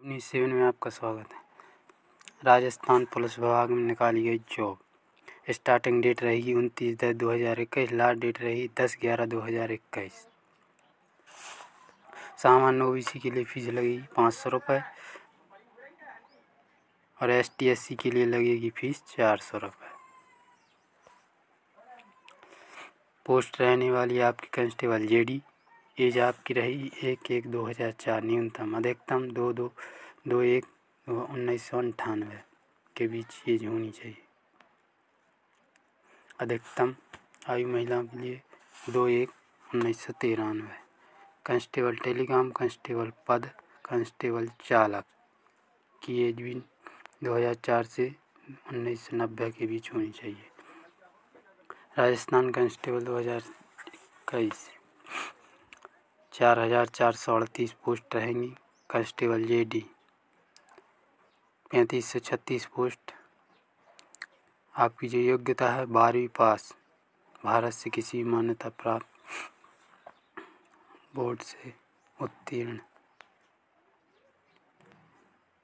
अपनी सेवन में आपका स्वागत है। राजस्थान पुलिस विभाग में निकाली गई जॉब। स्टार्टिंग डेट रहेगी उनतीस दस दो हज़ार इक्कीस, लास्ट डेट रहेगी दस ग्यारह दो हज़ार इक्कीस। सामान्य ओबीसी के लिए फ़ीस लगेगी पाँच सौ रुपये और एस टी एस सी के लिए लगेगी फ़ीस चार सौ रुपये पोस्ट रहने वाली आपकी कांस्टेबल जेडी एज आपकी रही एक एक दो हज़ार चार न्यूनतम। अधिकतम दो दो दो एक उन्नीस सौ अंठानवे के बीच एज होनी चाहिए। अधिकतम आयु महिलाओं के लिए दो एक उन्नीस सौ तिरानवे। कांस्टेबल टेलीकॉम कांस्टेबल पद कांस्टेबल चालक की एज भी दो हज़ार चार से उन्नीस सौ नब्बे के बीच होनी चाहिए। राजस्थान कांस्टेबल दो हज़ार इक्कीस। चार हज़ार चार सौ अड़तीस पोस्ट रहेंगी। कांस्टेबल जे डी पैंतीस से छत्तीस पोस्ट। आपकी जो योग्यता है, बारहवीं पास। भारत से किसी मान्यता प्राप्त बोर्ड से उत्तीर्ण।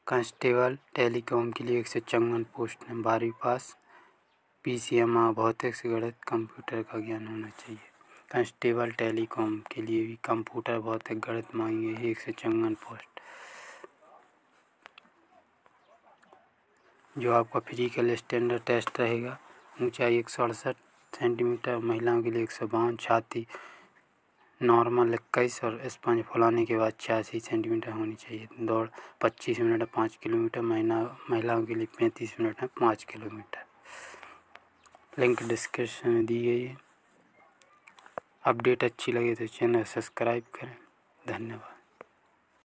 कांस्टेबल टेलीकॉम के लिए एक सौ चौवन पोस्ट हैं, बारहवीं पास। पी सी एम आ भौतिक से गणित, कंप्यूटर का ज्ञान होना चाहिए। कांस्टेबल टेलीकॉम के लिए भी कंप्यूटर बहुत गणित मांगी एक सौ चंगन पोस्ट। जो आपका फ़िज़िकल स्टैंडर्ड टेस्ट रहेगा ऊंचाई एक सौ अड़सठ सेंटीमीटर महिलाओं के लिए एक सौ बावन, छाती नॉर्मल इक्कीस और स्पंज फुलाने के बाद छियासी सेंटीमीटर होनी चाहिए। दौड़ पच्चीस मिनट पाँच किलोमीटर, महिला, महिलाओं के लिए पैंतीस मिनट पाँच किलोमीटर। लिंक डिस्क्रिप्शन में दी गई है। अपडेट अच्छी लगे तो चैनल सब्सक्राइब करें। धन्यवाद।